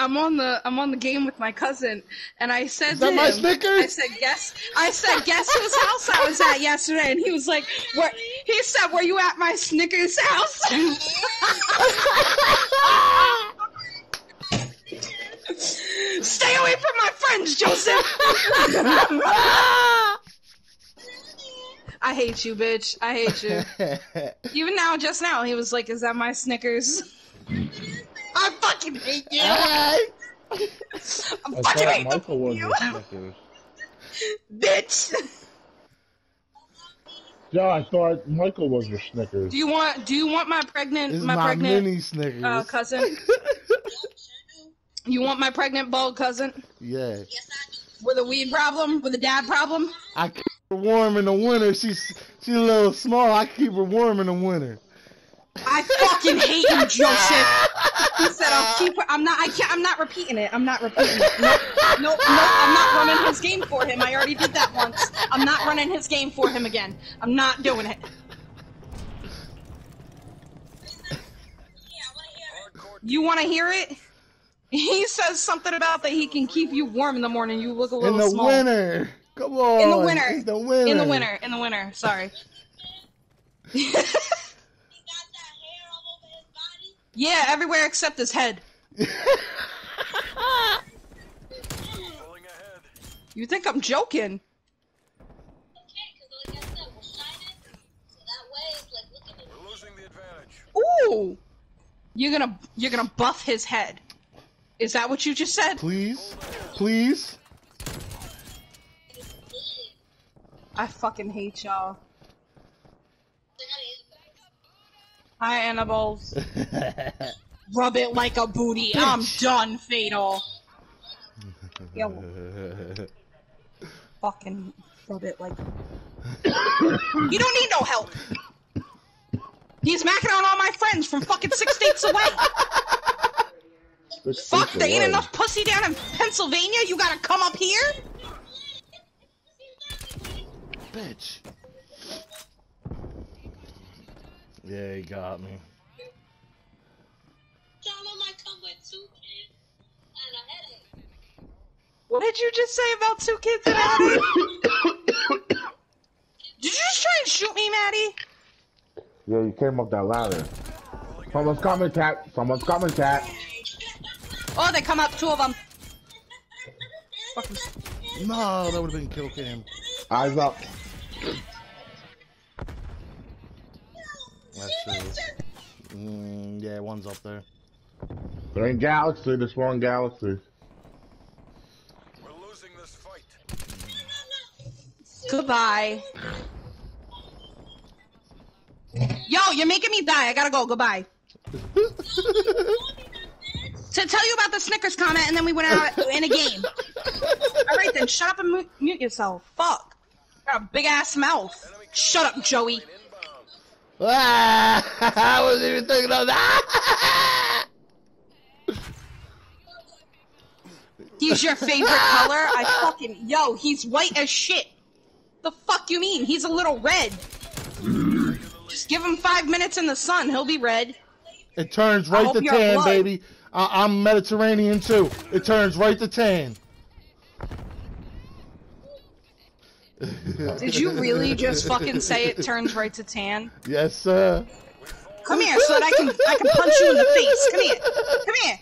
I'm on the I'm on the game with my cousin, and I said Is to that my him, Snickers? I said guess I said guess whose house I was at yesterday, and he was like, "Where?" He said, "Were you at my Snickers house?" Stay away from my friends, Joseph. I hate you, bitch. I hate you. Even now, just now, he was like, "Is that my Snickers?" I fucking hate you. I I fucking hate Michael was you, bitch. Yeah, I thought Michael was your Snickers. Do you want? Do you want my pregnant? This is my, my, pregnant mini Snickers. uh, cousin. you want my pregnant bald cousin yeah. with a weed problem, with a dad problem? I keep her warm in the winter. She's she's a little small. I keep her warm in the winter. I fucking hate you, Joseph. He said I'll keep her. I'm not. I can't. I'm not repeating it. I'm not repeating it. No, no, no. I'm not running his game for him. I already did that once. I'm not running his game for him again. I'm not doing it. You want to hear it? He says something about that he can keep you warm in the morning. You look a little In the small. winter. Come on. In the winter. In the winter. In the winter. In the winter. Sorry. yeah, everywhere except his head. You think I'm joking? Ooh! You're gonna you're gonna buff his head. Is that what you just said? Please. Please. I fucking hate y'all. Hi, Annables. Rub it like a booty. I'm done, Fatal. Yo, fucking rub it like. you don't need no help. He's macking on all my friends from fucking six states away. Six Fuck, there ain't enough pussy down in Pennsylvania. You gotta come up here. Bitch. Yeah, he got me. What did you just say about two kids and a headache? Did you just try and shoot me, Maddie? Yeah, you came up that ladder. Someone's coming, cat. Someone's coming, cat. Oh, they come up, two of them. Fucking No, that would have been kill cam. Eyes up. That's true. Mm, yeah, one's up there. There ain't galaxy. This one galaxy. We're losing this fight. Goodbye. Yo, you're making me die. I gotta go. Goodbye. to tell you about the Snickers comment, and then we went out in a game. All right, then shut up and mute yourself. Fuck. Got a big ass mouth. Shut up, Joey. Ah, I wasn't even thinking of that. He's your favorite color? I fucking yo. He's white as shit. The fuck you mean? He's a little red. Just give him five minutes in the sun. He'll be red. It turns right to tan, blood. baby. I- I'm Mediterranean too. It turns right to tan. Did you really just fucking say it turns right to tan? Yes, sir. Come here so that I can I can punch you in the face. Come here. Come here.